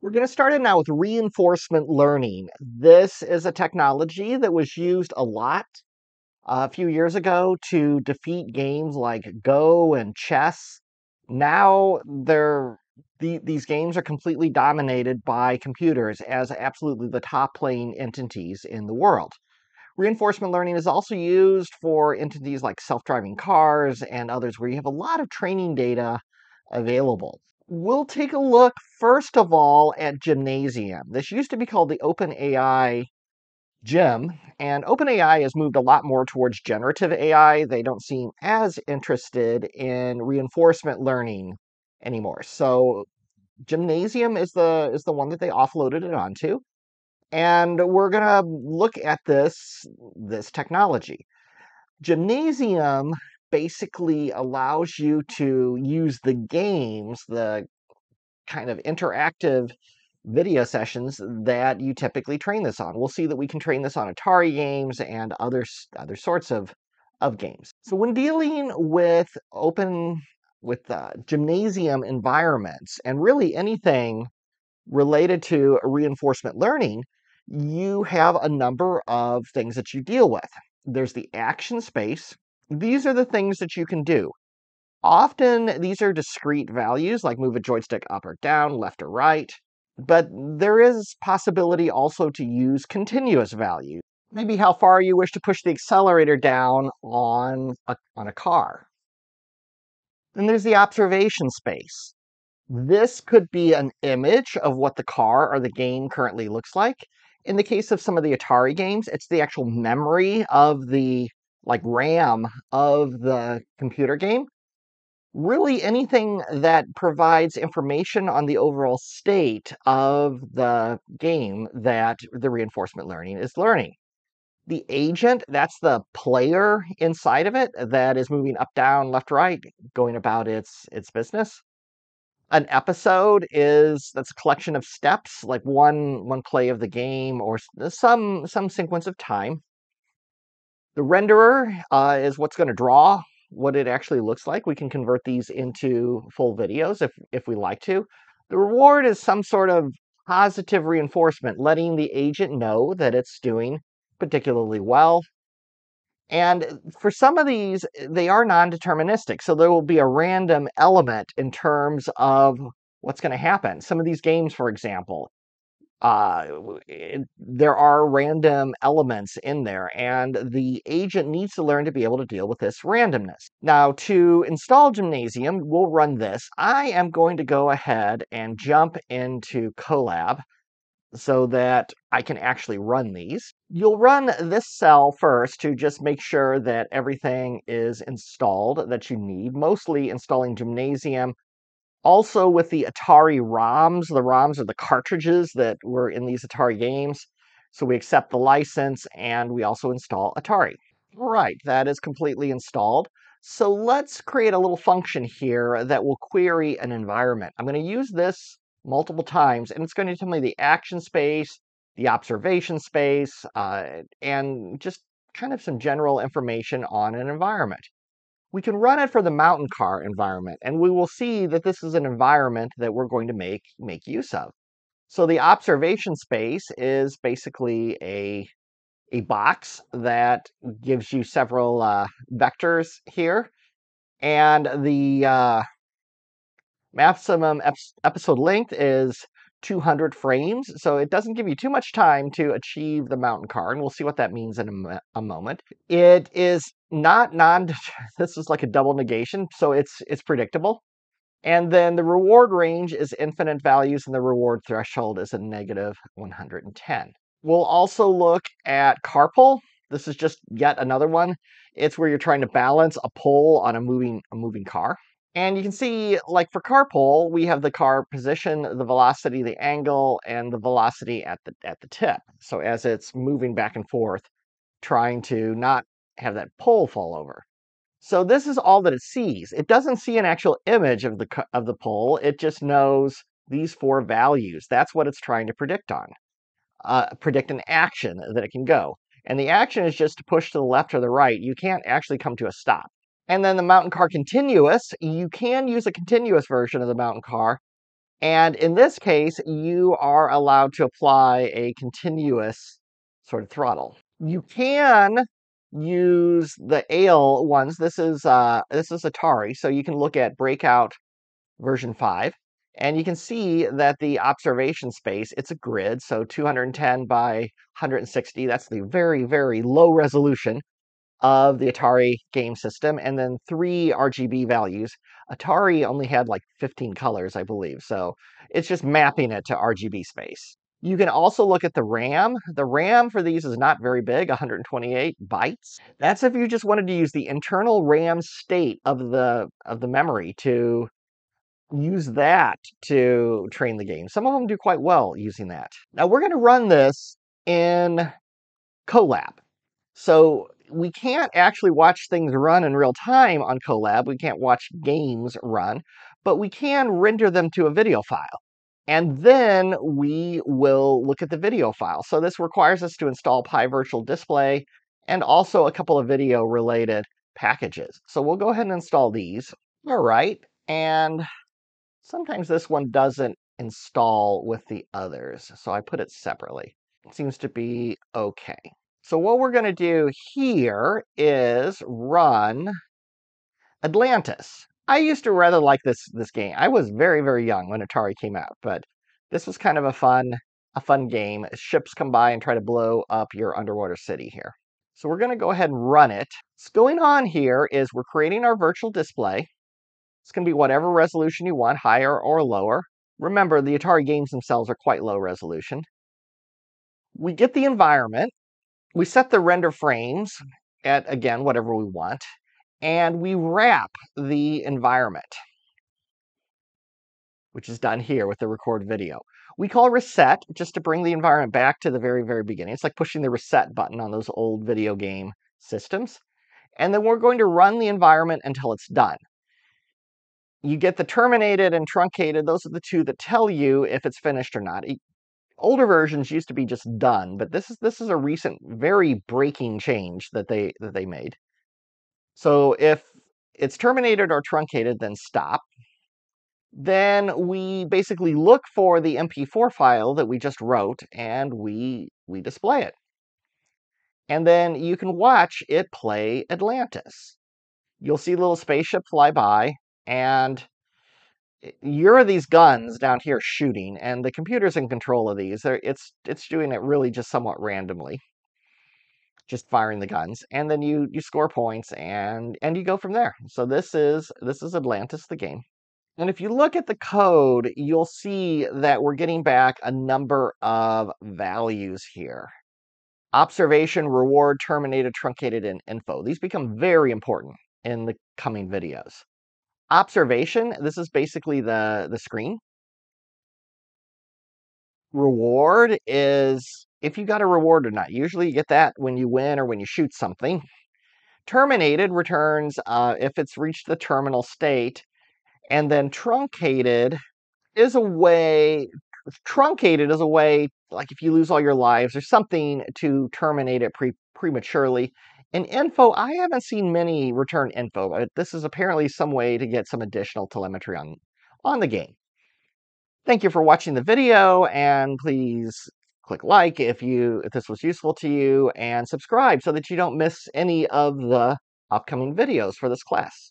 We're going to start it now with reinforcement learning. This is a technology that was used a lot uh, a few years ago to defeat games like Go and chess. Now they're the, these games are completely dominated by computers as absolutely the top playing entities in the world. Reinforcement learning is also used for entities like self driving cars and others where you have a lot of training data available we'll take a look first of all at Gymnasium. This used to be called the OpenAI Gym, and OpenAI has moved a lot more towards generative AI. They don't seem as interested in reinforcement learning anymore. So Gymnasium is the is the one that they offloaded it onto. And we're going to look at this this technology. Gymnasium basically allows you to use the games, the kind of interactive video sessions that you typically train this on. We'll see that we can train this on Atari games and other other sorts of of games. So when dealing with open with uh, gymnasium environments and really anything related to reinforcement learning, you have a number of things that you deal with. There's the action space, these are the things that you can do. Often these are discrete values, like move a joystick up or down, left or right, but there is possibility also to use continuous values. Maybe how far you wish to push the accelerator down on a, on a car. Then there's the observation space. This could be an image of what the car or the game currently looks like. In the case of some of the Atari games, it's the actual memory of the like RAM of the computer game. Really, anything that provides information on the overall state of the game that the reinforcement learning is learning. The agent, that's the player inside of it that is moving up, down, left, right, going about its its business. An episode is that's a collection of steps, like one one play of the game or some some sequence of time. The renderer uh, is what's going to draw what it actually looks like. We can convert these into full videos if, if we like to. The reward is some sort of positive reinforcement, letting the agent know that it's doing particularly well. And for some of these, they are non deterministic. So there will be a random element in terms of what's going to happen. Some of these games, for example, uh, it, there are random elements in there, and the agent needs to learn to be able to deal with this randomness. Now, to install Gymnasium, we'll run this. I am going to go ahead and jump into Colab so that I can actually run these. You'll run this cell first to just make sure that everything is installed that you need, mostly installing Gymnasium also, with the Atari ROMs, the ROMs are the cartridges that were in these Atari games. So we accept the license and we also install Atari. Right, that is completely installed. So let's create a little function here that will query an environment. I'm going to use this multiple times, and it's going to tell me the action space, the observation space, uh, and just kind of some general information on an environment we can run it for the mountain car environment, and we will see that this is an environment that we're going to make, make use of. So the observation space is basically a, a box that gives you several uh, vectors here, and the uh, maximum ep episode length is 200 frames, so it doesn't give you too much time to achieve the mountain car, and we'll see what that means in a, a moment. It is not non this is like a double negation, so it's it's predictable. And then the reward range is infinite values, and the reward threshold is a negative 110. We'll also look at CartPole. This is just yet another one. It's where you're trying to balance a pole on a moving a moving car. And you can see, like for CartPole, we have the car position, the velocity, the angle, and the velocity at the at the tip. So as it's moving back and forth, trying to not have that pole fall over. So this is all that it sees. It doesn't see an actual image of the of the pole. It just knows these four values. That's what it's trying to predict on. Uh, predict an action that it can go. And the action is just to push to the left or the right. You can't actually come to a stop. And then the mountain car continuous, you can use a continuous version of the mountain car, And in this case, you are allowed to apply a continuous sort of throttle. You can use the ale ones. This is uh, this is Atari, so you can look at Breakout version 5, and you can see that the observation space, it's a grid, so 210 by 160, that's the very, very low resolution of the Atari game system, and then three RGB values. Atari only had like 15 colors, I believe, so it's just mapping it to RGB space. You can also look at the RAM. The RAM for these is not very big, 128 bytes. That's if you just wanted to use the internal RAM state of the of the memory to use that to train the game. Some of them do quite well using that. Now we're going to run this in Colab. So we can't actually watch things run in real time on Colab. We can't watch games run, but we can render them to a video file. And then we will look at the video file. So this requires us to install PyVirtualDisplay and also a couple of video related packages. So we'll go ahead and install these. All right. And sometimes this one doesn't install with the others. So I put it separately. It seems to be okay. So what we're going to do here is run Atlantis. I used to rather like this this game. I was very very young when Atari came out, but this was kind of a fun a fun game. Ships come by and try to blow up your underwater city here. So we're going to go ahead and run it. What's going on here is we're creating our virtual display. It's going to be whatever resolution you want, higher or lower. Remember, the Atari games themselves are quite low resolution. We get the environment. We set the render frames at, again, whatever we want and we wrap the environment, which is done here with the record video. We call reset just to bring the environment back to the very, very beginning. It's like pushing the reset button on those old video game systems. And then we're going to run the environment until it's done. You get the terminated and truncated. Those are the two that tell you if it's finished or not. Older versions used to be just done, but this is this is a recent, very breaking change that they that they made. So if it's terminated or truncated, then stop. Then we basically look for the MP4 file that we just wrote and we, we display it. And then you can watch it play Atlantis. You'll see little spaceship fly by and you're these guns down here shooting and the computer's in control of these. It's, it's doing it really just somewhat randomly just firing the guns and then you you score points and and you go from there. So this is this is atlantis the game. And if you look at the code you'll see that we're getting back a number of values here. Observation reward terminated truncated and info. These become very important in the coming videos. Observation this is basically the the screen. Reward is if you got a reward or not. Usually you get that when you win or when you shoot something. Terminated returns uh, if it's reached the terminal state. And then truncated is a way, truncated is a way, like if you lose all your lives or something to terminate it pre- prematurely. And info, I haven't seen many return info, but this is apparently some way to get some additional telemetry on, on the game. Thank you for watching the video, and please click like if you if this was useful to you and subscribe so that you don't miss any of the upcoming videos for this class.